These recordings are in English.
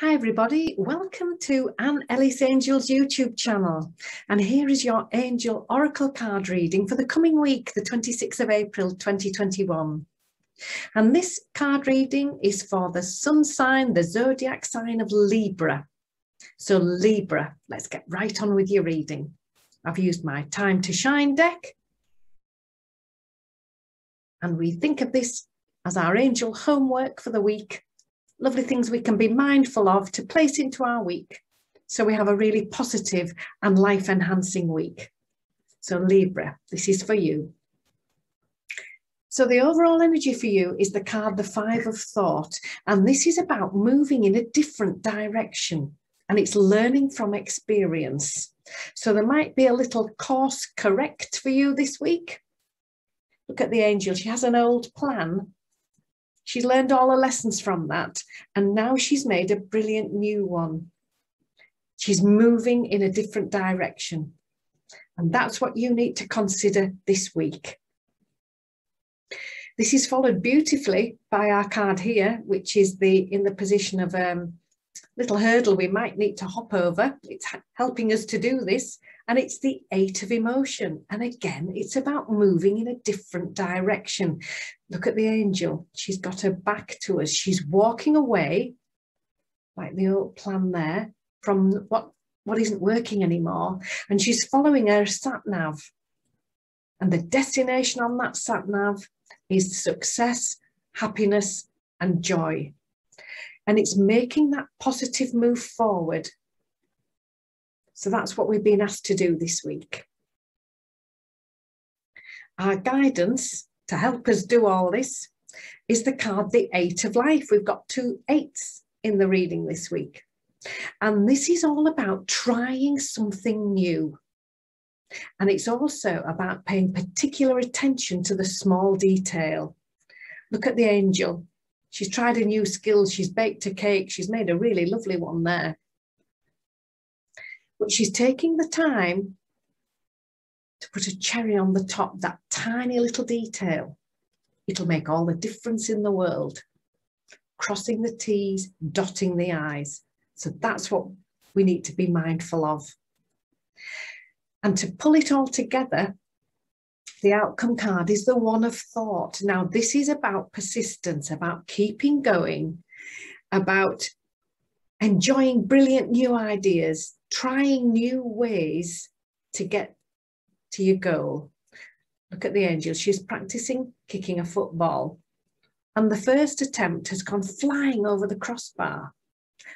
Hi everybody, welcome to Anne Ellis Angels YouTube channel and here is your Angel Oracle card reading for the coming week, the 26th of April 2021. And this card reading is for the sun sign, the zodiac sign of Libra. So Libra, let's get right on with your reading. I've used my Time to Shine deck and we think of this as our angel homework for the week lovely things we can be mindful of to place into our week so we have a really positive and life enhancing week. So Libra, this is for you. So the overall energy for you is the card, the five of thought. And this is about moving in a different direction and it's learning from experience. So there might be a little course correct for you this week. Look at the angel. She has an old plan She's learned all her lessons from that. And now she's made a brilliant new one. She's moving in a different direction. And that's what you need to consider this week. This is followed beautifully by our card here, which is the in the position of um, little hurdle we might need to hop over. It's helping us to do this. And it's the eight of emotion. And again, it's about moving in a different direction. Look at the angel. She's got her back to us. She's walking away, like the old plan there, from what, what isn't working anymore. And she's following her sat nav. And the destination on that sat nav is success, happiness, and joy. And it's making that positive move forward so that's what we've been asked to do this week. Our guidance to help us do all this is the card, the Eight of Life. We've got two eights in the reading this week. And this is all about trying something new. And it's also about paying particular attention to the small detail. Look at the angel. She's tried a new skill. She's baked a cake. She's made a really lovely one there but she's taking the time to put a cherry on the top, that tiny little detail. It'll make all the difference in the world. Crossing the T's, dotting the I's. So that's what we need to be mindful of. And to pull it all together, the outcome card is the one of thought. Now, this is about persistence, about keeping going, about enjoying brilliant new ideas, trying new ways to get to your goal. Look at the angel. She's practicing kicking a football. And the first attempt has gone flying over the crossbar.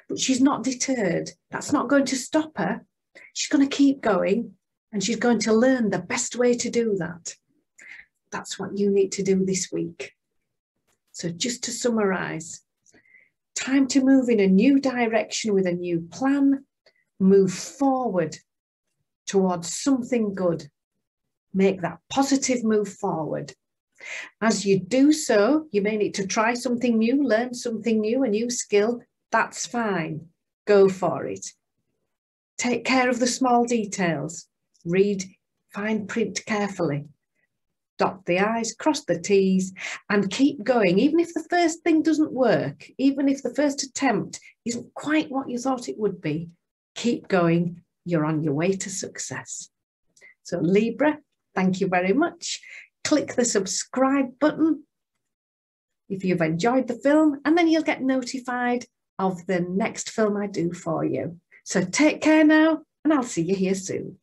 But she's not deterred. That's not going to stop her. She's going to keep going and she's going to learn the best way to do that. That's what you need to do this week. So, just to summarize, time to move in a new direction with a new plan, move forward towards something good. Make that positive move forward. As you do so, you may need to try something new, learn something new, a new skill. That's fine. Go for it. Take care of the small details. Read fine print carefully. Dot the I's, cross the T's, and keep going. Even if the first thing doesn't work, even if the first attempt isn't quite what you thought it would be, keep going. You're on your way to success. So, Libra, thank you very much. Click the subscribe button if you've enjoyed the film, and then you'll get notified of the next film I do for you. So, take care now, and I'll see you here soon.